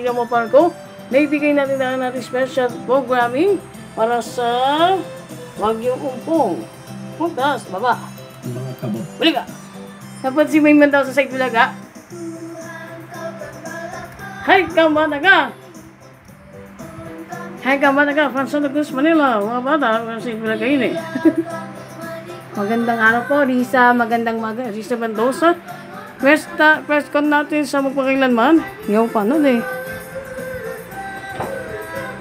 Tingnan mo Parko, naibigay natin na natin special programming para sa Wagyu Umpong. Puntas, baba. Mga kabot. Buli ka. Dapat si Mayman daw sa side talaga. Hi, Kamanaga! Hi, Kamanaga, from Santa Cruz, Manila. Mga bata, sa side talaga yun eh. Magandang araw po, Risa. Magandang maga. Risa Mendoza. First con natin sa magpakailanman. Yaw pa nun eh.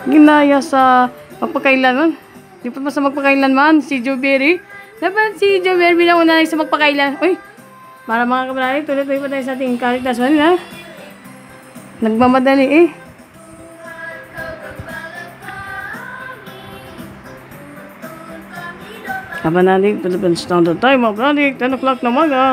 Ginaya sa magpakailanman. Di pa sa magpakailanman, si Joe Berry. Dapat si Joe Berry na una sa magpakailan. Uy, para mga kabrali, tuloy-tuloy pa tayo sa ating Caritas Manila. Nagmamadali eh. Kabanalig, Philippine Standard Time, mga kabrali, 10 o'clock na maga.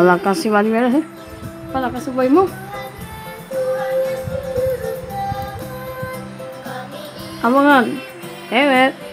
Wala ka si Wali Meron eh. Wala ka sa boy mo. Abangan. Ewet.